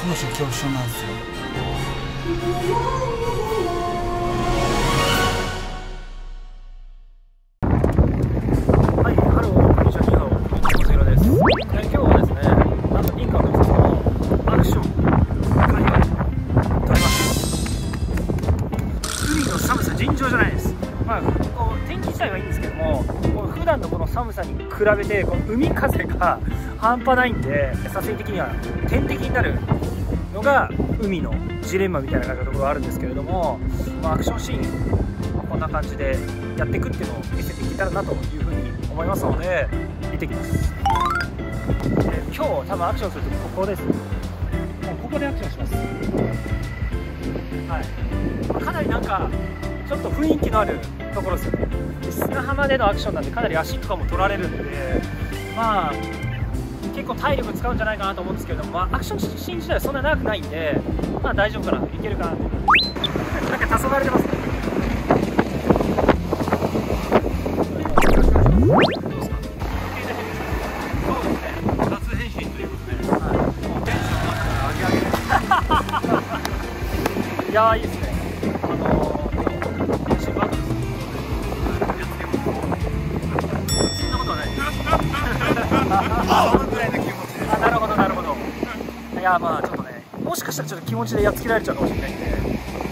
ションなんですよはい、ハロー、こんにちは、ニーハオ、小弘です。え今日はですね、なんとリンカーのそのアクション回を撮ります。海の寒さ尋常じゃないです。まあ、こう天気自体はいいんですけども、こう普段のこの寒さに比べて、この海風が半端ないんで、撮影的には天敵になるのが海のジレンマみたいな感じのところがあるんですけれども、まあ、アクションシーン、まあこんな感じでやっていくっていうのを見せていけたらなというふうに思いますので見ていきます。で今日多分アクションするときここです。ここでアクションします。はい。かなりなんかちょっと雰囲気のあるところですよね。で砂浜でのアクションなんでかなり足とかも取られるんでまあ結構体力使うんじゃないかなと思うんですけれども、まあ、アクションシーン自体はそんな長くないんでまあ大丈夫かな、いけるかなってなんか黄昏れてますやまあちょっとね、もしかしたらちょっと気持ちでやっつけられちゃうかもしれないんで、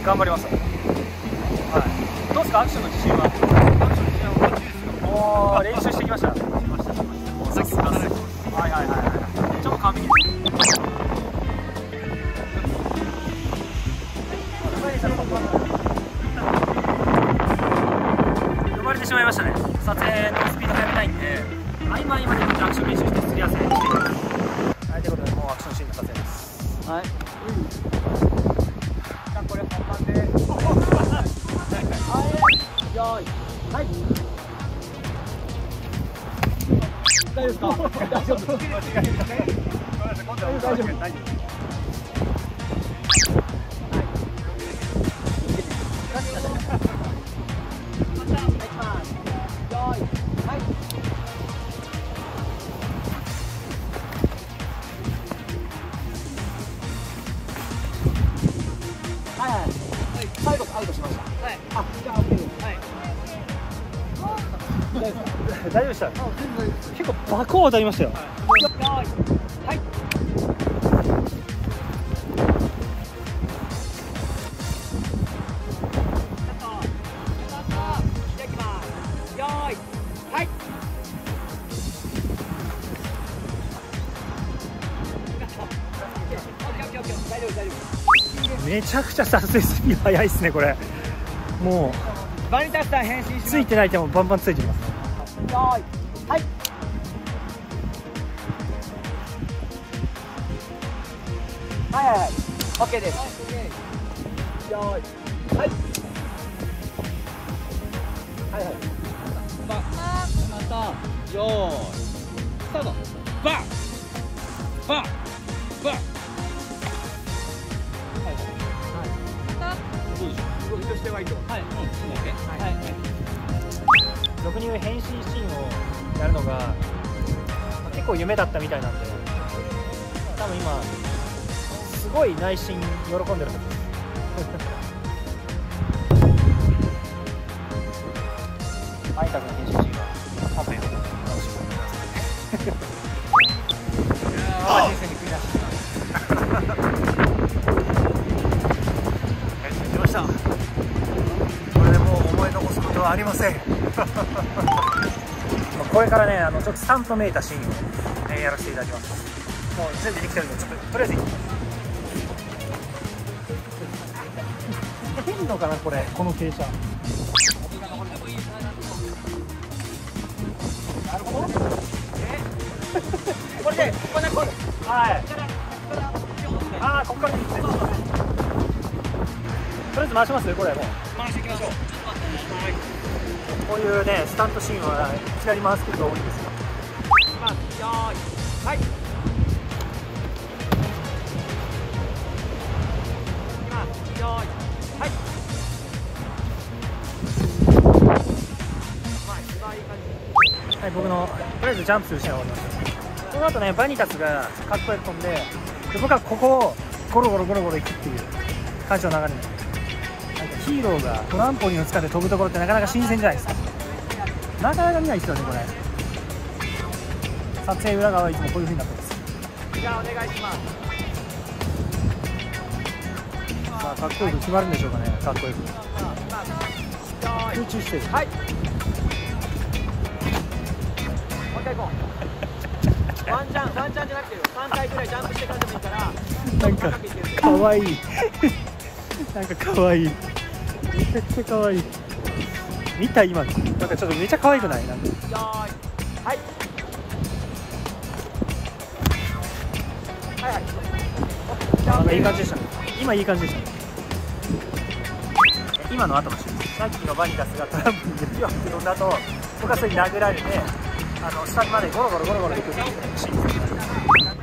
頑張ります。はい。どうですか？アクションの自信は？アクションの自信はバッチリですよおー練習してきました。しましたしましたさっきからはいはいはいはい。ちょっと完璧です。はい。大丈夫ですか？大丈夫間違 大丈夫でした？結構バコーン当たりましたよ。はい。めちゃくちゃ撮影スピード速いですねこれもうついてない手もバンバンついてますよい。はい。はい。はい。はい。OK ですよい。はい。はい。はい。またよーい。スタートバンバンバンどうでしょう動きとしてはい。い。と思うはい、うん、オッケーはい、はい。俗に言う変身シーンをやるのが、まあ結構夢だったみたいなんで多分今すごい内心喜んでると思いますアイタクの変身シーンは本編を楽しみにしてくださいあ人生に繰り出して変身しましたこれでもう思い残す。ことはありませんまあこれからねあのちょっとスタンプめいたシーンを、えーやらせていただきます。もう準備できてるんでちょっととりあえず行きます変のかなこれこの傾斜。なるほどこれでこれでこれはいああここからですねとりあえず回します？これもう。回していきましょうこういうねスタントシーンはいきなり回すことが多いんですよ。ますよーいはい。いきますよーいはい。まあ一番いい感じはい、僕のとりあえずジャンプするシーンが終わりましたその後ねバニタスがかっこよく飛んでで僕はここをゴロゴロゴロゴロいくっていう感じの流れなんかヒーローがトランポリンを使って飛ぶところってなかなか新鮮じゃないですか。なかなか見ないですよねこれ。撮影裏側はいつもこういう風になってます。じゃあお願いしますさあかっこよく決まるんでしょうかねかっこよく。空中姿勢はい。もう一回行こう。ワンジャンワンジャンじゃなくて3回ぐらいジャンプしてからでもいいから。なんかかわいい。なんかかわいいめちゃくちゃかわい。い見た今の。なんかちょっとめちゃ可愛くない？なんか。よーい。はい。はいはい。なんかいい感じでした。ね今いい感じでしたね。今の後のシーン。さっきのバニラスがトランプにピワって飛んだ後僕はそれに殴られてあの下までゴロゴロゴロゴロ行くっていうシーン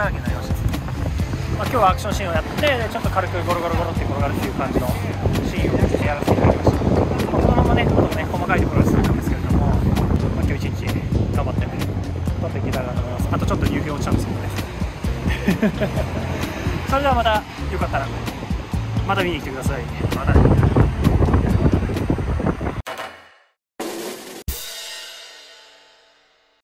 砂だらけになりました、まあ、今日はアクションシーンをやってでちょっと軽くゴロゴロゴロって転がるっていう感じのシーンをやらせていただきました、まあ、このままねもっとね細かいところが続くんですけれども、まあ、今日一日頑張ってね撮っていけたらなと思います。あとちょっと夕日落ちたんですけどね。それではまたよかったらまた見に来てください。またね